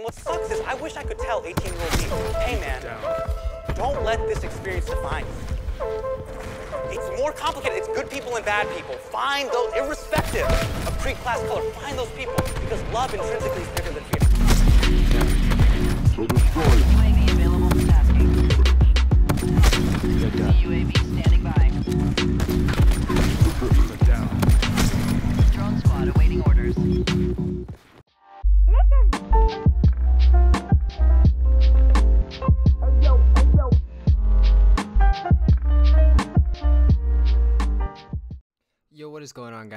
And what sucks is I wish I could tell 18 year old me, hey man, don't let this experience define you. It's more complicated. It's good people and bad people. Find those, irrespective of creed, class, color, find those people because love intrinsically is bigger than fear. So destroy. UAV available for tasking. UAV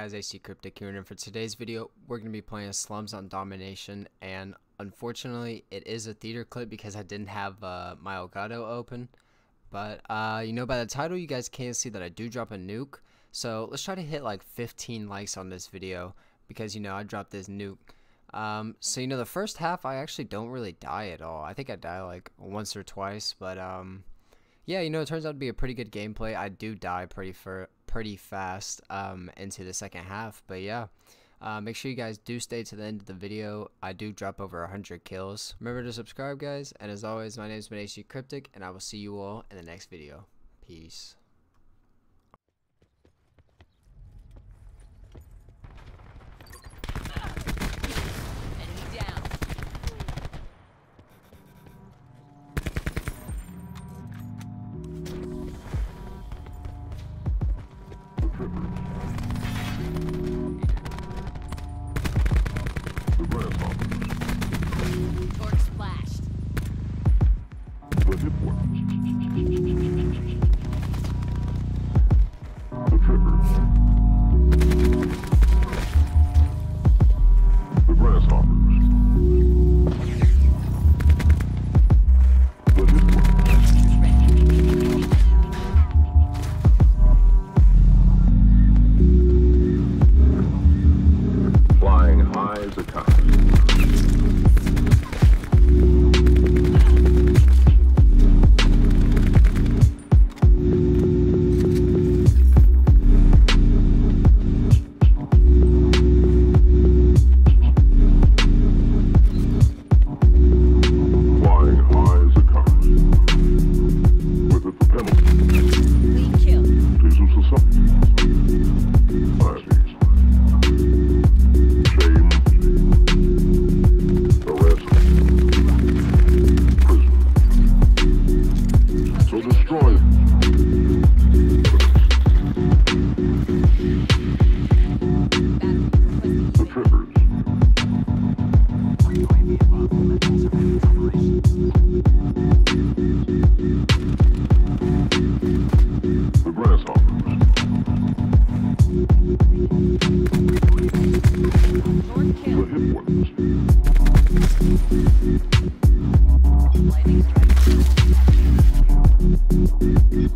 guys? HD Cryptic here and for today's video, we're going to be playing Slums on Domination and unfortunately it is a theater clip because I didn't have uh, my Elgato open. But, uh, you know, by the title you guys can see that I do drop a nuke. So let's try to hit like 15 likes on this video because, you know, I dropped this nuke. Um, so, you know, the first half I actually don't really die at all. I think I die like once or twice, but, um, yeah, you know, it turns out to be a pretty good gameplay. I do die pretty for pretty fast um, into the second half, but yeah. Uh, make sure you guys do stay to the end of the video. I do drop over 100 kills. Remember to subscribe, guys. And as always, my name is Benashi Cryptic, and I will see you all in the next video. Peace.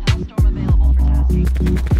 Hellstorm available for tasking.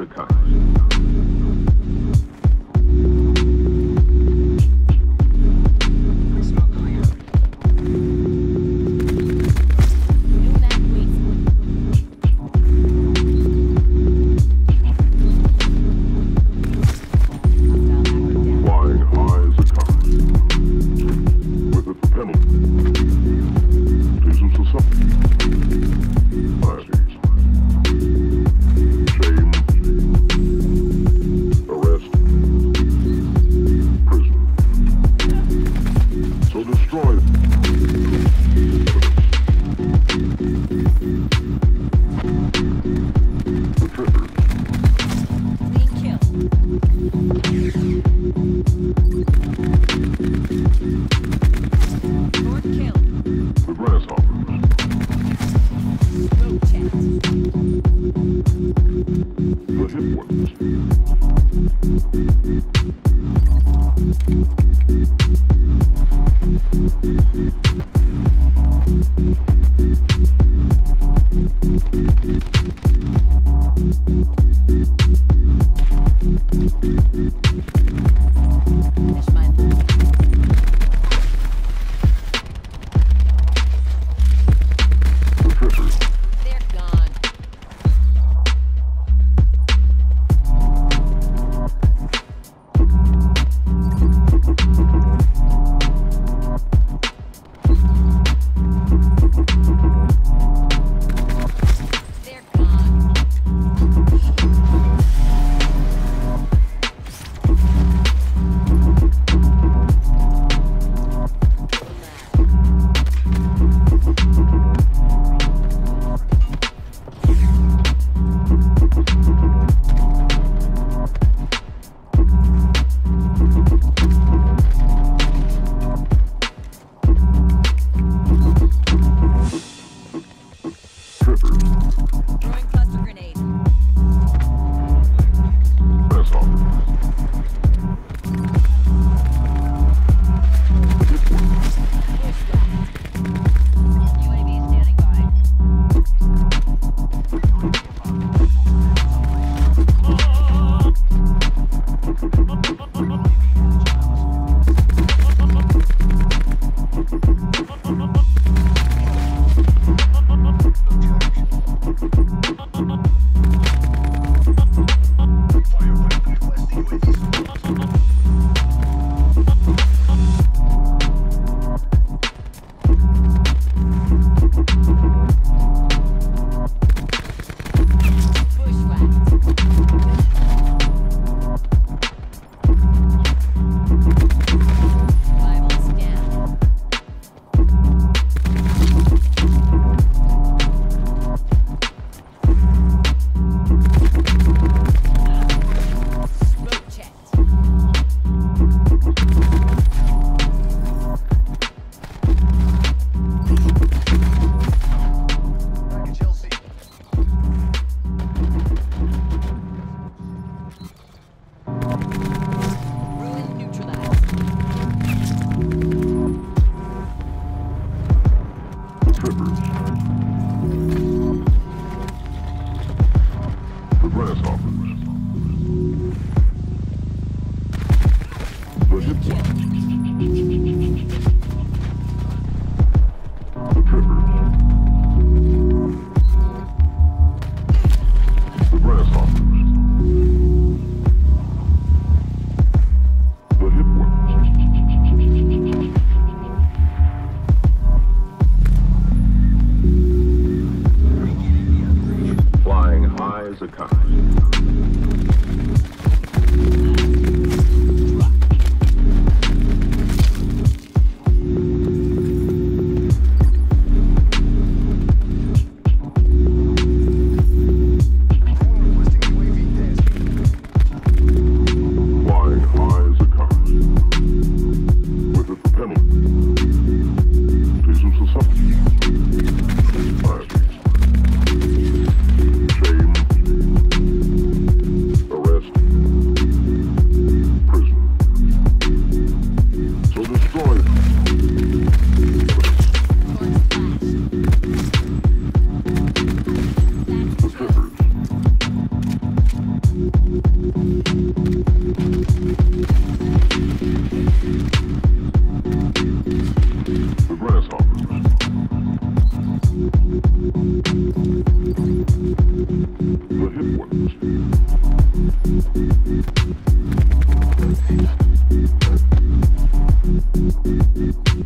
As Finish my Okay.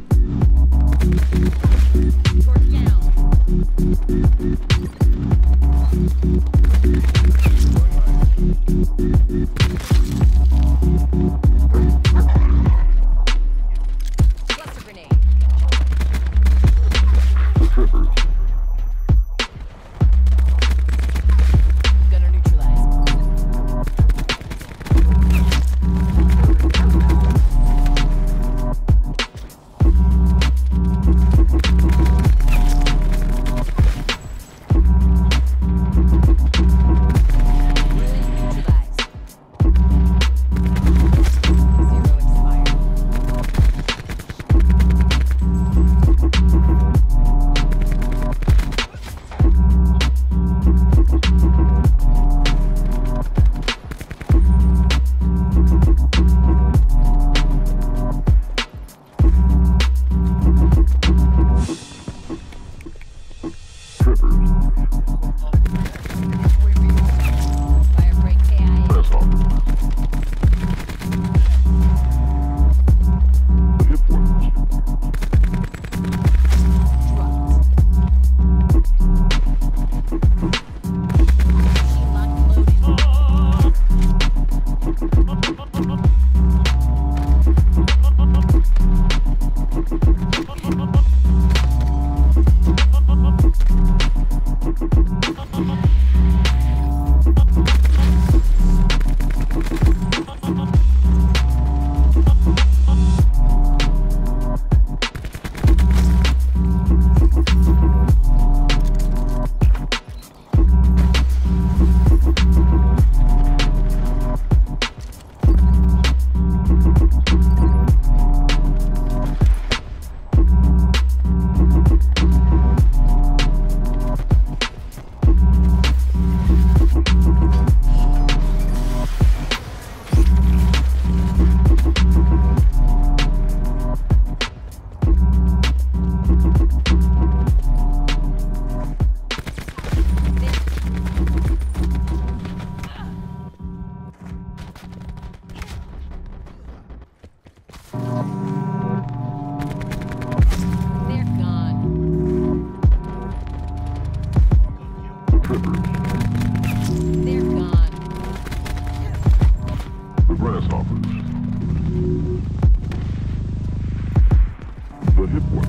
hip